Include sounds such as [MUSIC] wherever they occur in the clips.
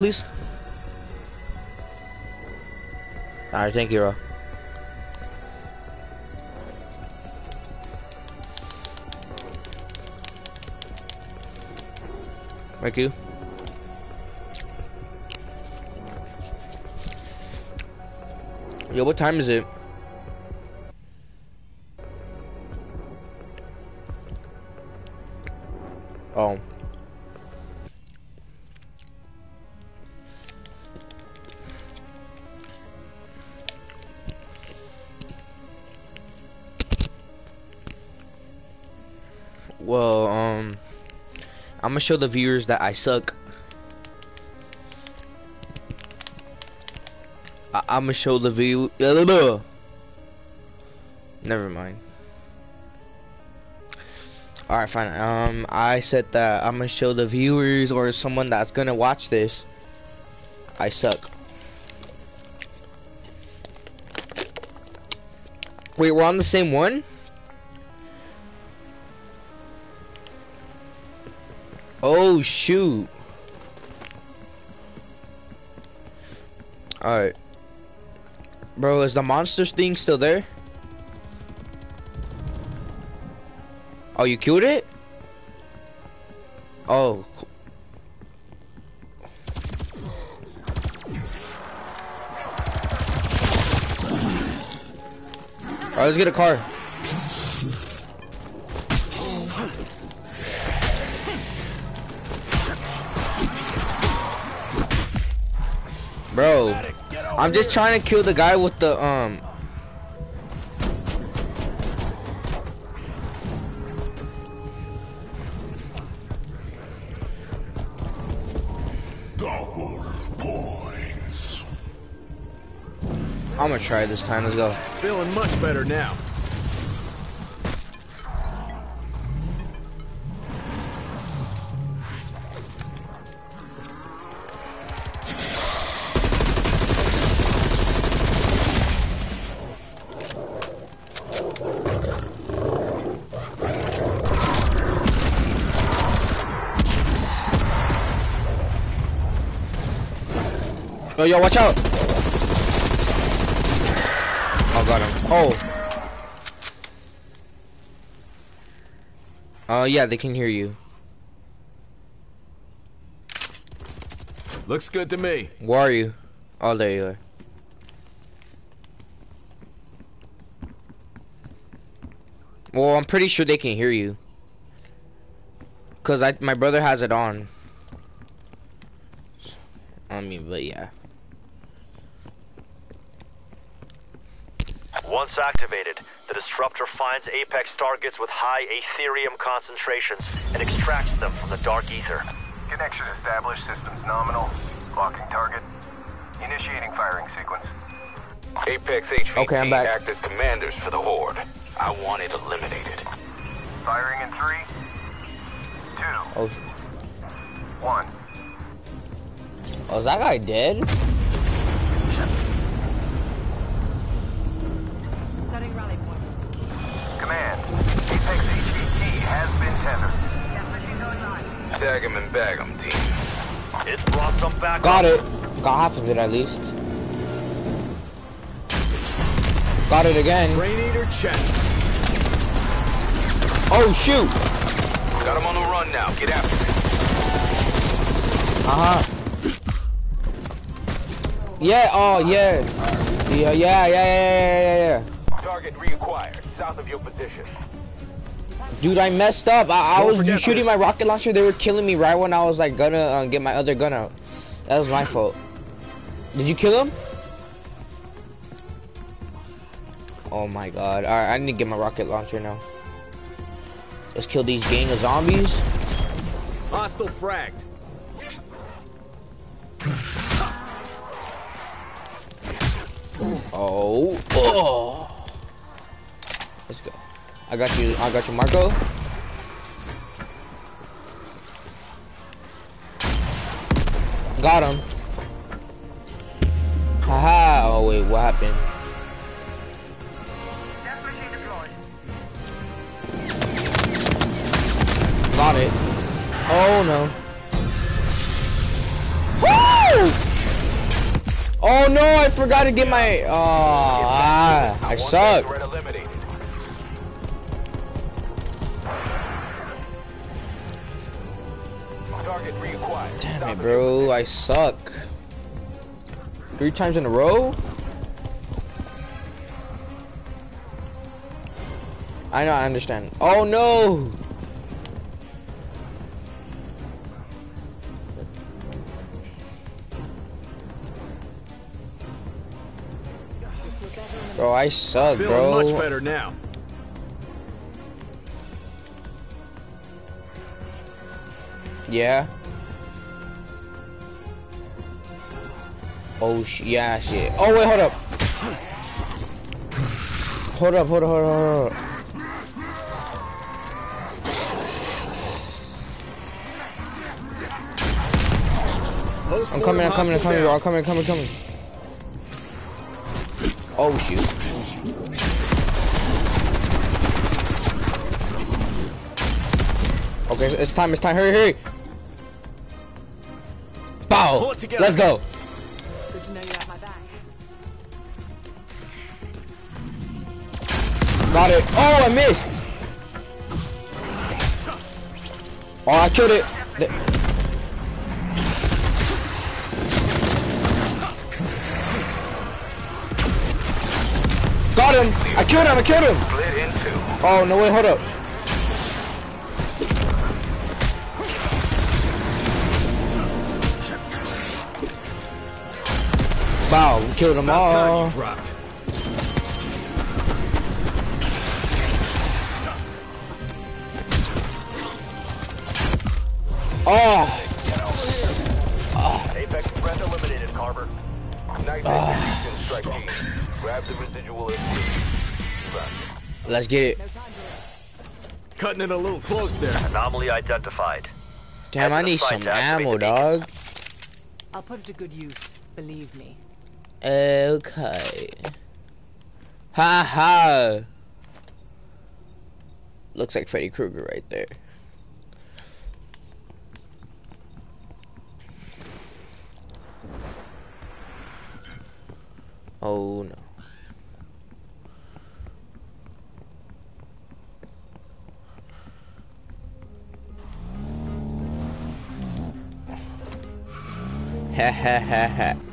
please? Alright, thank you, bro. Thank you. Yo, what time is it? Well, um, I'm gonna show the viewers that I suck. I I'm gonna show the view. [LAUGHS] Never mind. Alright, fine. Um, I said that I'm gonna show the viewers or someone that's gonna watch this. I suck. Wait, we're on the same one? Oh shoot. Alright. Bro, is the monsters thing still there? Oh, you killed it? Oh. Alright, let's get a car. I'm just trying to kill the guy with the, um... Double points. I'm gonna try this time, let's go. Feeling much better now. Yo, yo, watch out! Oh, got him. Oh. Uh, yeah, they can hear you. Looks good to me. Where are you? Oh, there you are. Well, I'm pretty sure they can hear you. Cause I, my brother has it on. I mean, but yeah. Once activated, the disruptor finds Apex targets with high Aetherium concentrations and extracts them from the dark ether. Connection established. Systems nominal. Locking target. Initiating firing sequence. Apex HVT Okay, I'm back. act as commanders for the Horde. I want it eliminated. Firing in three, two, Oh, one. oh, is that guy dead? Has been tethered. Tag him and bag him, team. It's brought some back Got it. Got half of it at least. Got it again. Brain eater checked. Oh shoot! Got him on the run now. Get after him. Uh huh. Yeah. Oh yeah. Yeah. Yeah. Yeah. Yeah. Yeah. Yeah. yeah. Target reacquired, south of your position. Dude, I messed up. I, I was forget shooting this. my rocket launcher. They were killing me right when I was like gonna uh, get my other gun out. That was my fault. Did you kill him? Oh my god. Alright, I need to get my rocket launcher now. Let's kill these gang of zombies. Hostile fragged. Oh. Oh. Let's go. I got you. I got you, Marco. Got him. Haha. Oh wait, what happened? Got it. Oh no. Woo! Oh no, I forgot to get my. Oh, ah, I suck. Damn it, bro, I suck. Three times in a row? I know, I understand. Oh no! Bro, I suck, Feeling bro. much better now. Yeah. Oh sh yeah shit. Oh wait, hold up. Hold up, hold up, hold up, hold up. I'm coming, I'm coming, I'm coming, bro. I'm coming, coming, coming. Oh shoot. Okay, it's time, it's time. Hurry, hurry. Bow. Pull it together. Let's go. Got it. Oh, I missed. Oh, I killed it. Got him. I killed him. I killed him. Split in two. Oh, no, way. hold up. Wow, we killed them all. You dropped. Oh, Apex threat eliminated, Carver. Nice ah. execution, strike team. Grab the residual let's get it. No time for it. Cutting it a little close there. Anomaly identified. Damn, I Head to need some to activate ammo, the beacon. dog. I'll put it to good use. Believe me. Okay. Ha ha. Looks like Freddy Krueger right there. Oh no. Ha ha ha ha.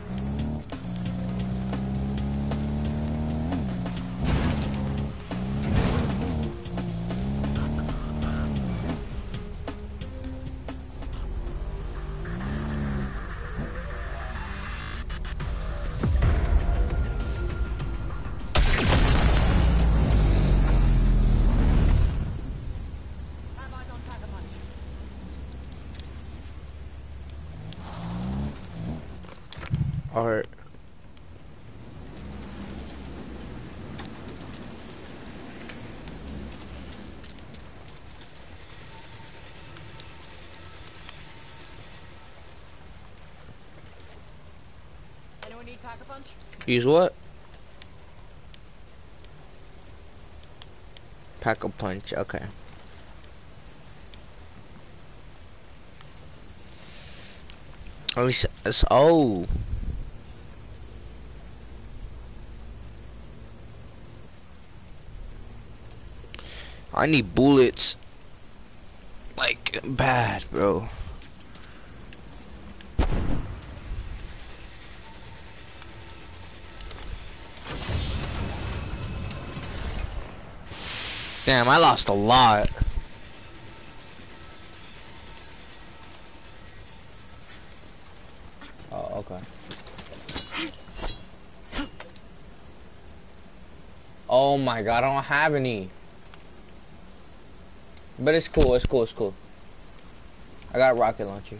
Alright. Anyone need Pack a Punch? Use what? Pack a punch, okay. At least, it's, oh. I need bullets. Like, bad, bro. Damn, I lost a lot. Oh, okay. Oh my god, I don't have any. But it's cool, it's cool, it's cool. I got a rocket launcher.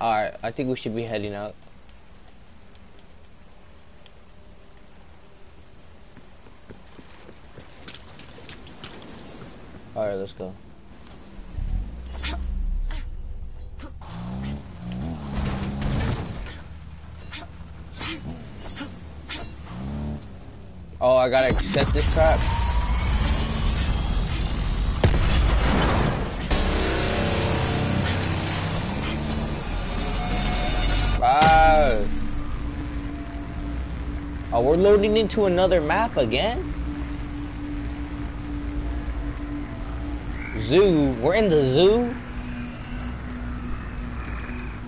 Alright, I think we should be heading out. Alright, let's go. Oh, I gotta accept this crap. Oh, we're loading into another map again? Zoo? We're in the zoo?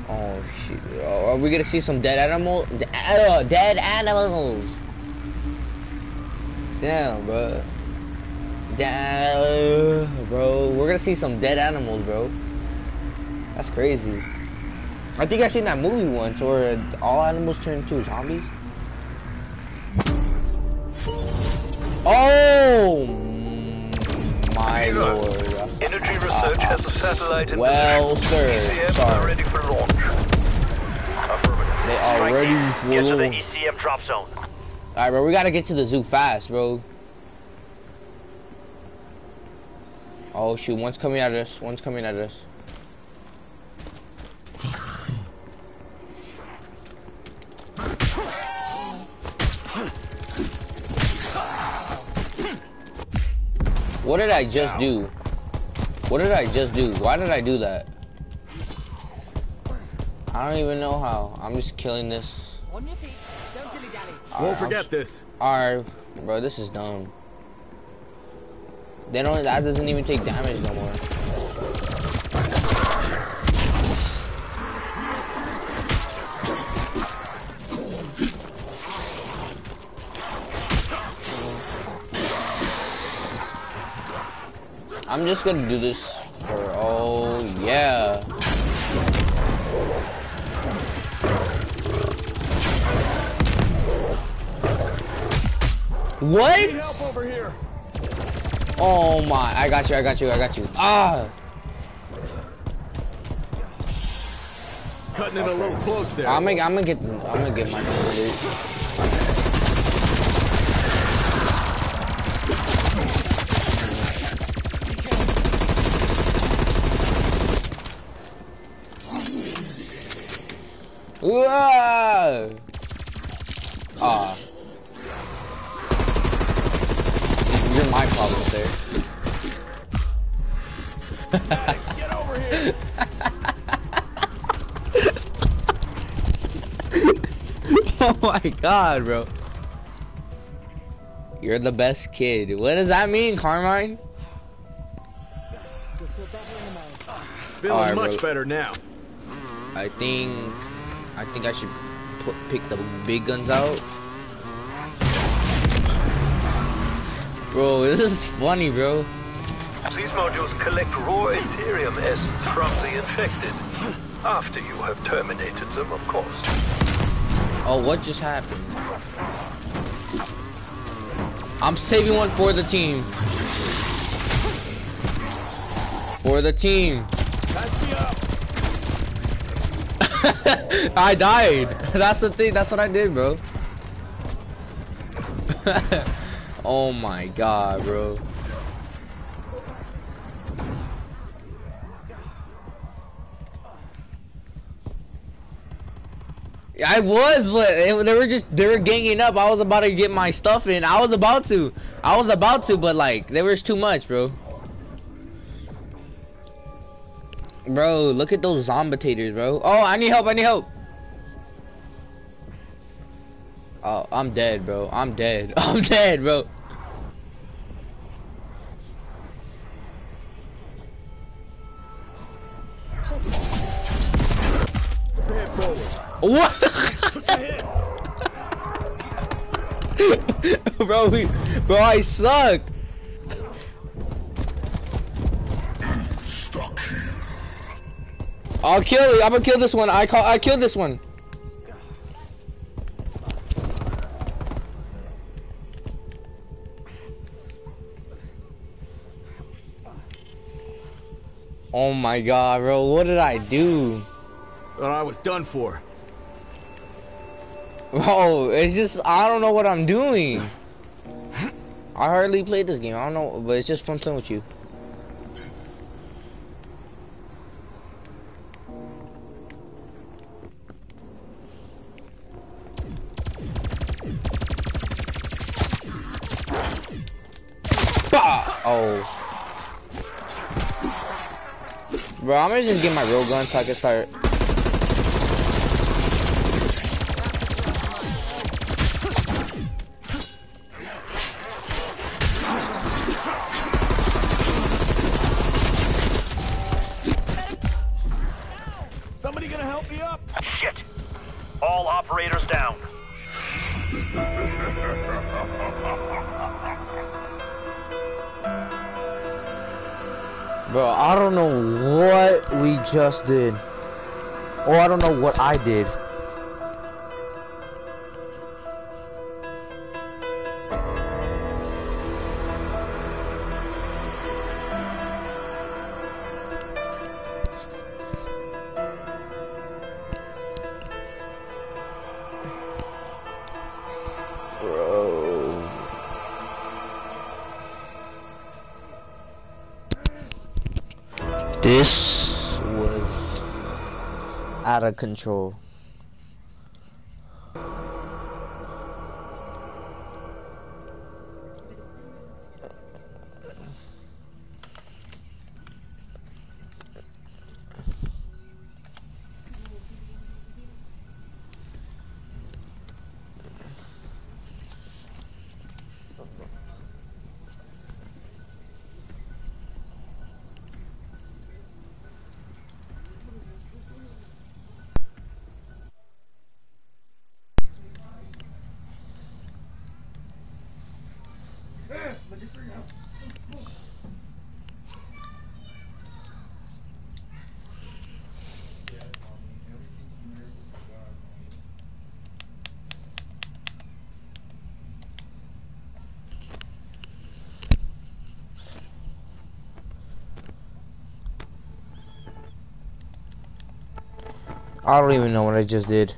Oh, shit. Oh, are we gonna see some dead animals? uh, dead animals! Damn, bro. Damn, bro. We're gonna see some dead animals, bro. That's crazy. I think I seen that movie once where all animals turn into zombies. Oh my Zero. lord. Energy Research has a satellite in Well, sir, sorry. are ready for launch. Affirmative. They are Strike ready for Get to the. ECM drop zone. Alright, bro, we gotta get to the zoo fast, bro. Oh shoot, one's coming at us. One's coming at us. What did I just do? What did I just do? Why did I do that? I don't even know how. I'm just killing this. On your feet. Don't dilly dally. Won't forget this. Alright, bro, this is dumb. They don't. That doesn't even take damage no more. I'm just gonna do this for. Oh yeah. What? Need help over here. Oh my, I got you, I got you, I got you. Ah! Cutting it a little close there. I'm gonna, I'm gonna get, I'm gonna get my. [LAUGHS] oh my god, bro. You're the best kid. What does that mean, Carmine? Feeling Alright, much bro. better now. I think I think I should put, pick the big guns out. Bro, [LAUGHS] this is funny, bro. These modules collect raw Aetherium essence from the infected. After you have terminated them, of course. Oh, what just happened? I'm saving one for the team. For the team. [LAUGHS] I died. [LAUGHS] That's the thing. That's what I did, bro. [LAUGHS] oh my god, bro. I was, but it, they were just they were ganging up. I was about to get my stuff in. I was about to. I was about to, but like there was too much, bro. Bro, look at those zombitators, bro. Oh, I need help. I need help. Oh, I'm dead, bro. I'm dead. [LAUGHS] I'm dead, bro. What? Took a hit. bro, we, bro, I suck. Stuck here. I'll kill it. I'm gonna kill this one. I call. I killed this one. Oh my god, bro. What did I do? Thought I was done for. Bro, it's just I don't know what I'm doing. I hardly played this game. I don't know, but it's just fun playing with you. Oh. Bro, I'm gonna just get my real gun so I can start. Me up! Shit! All operators down. Bro, I don't know what we just did. Or I don't know what I did. This was out of control. I don't even know what I just did.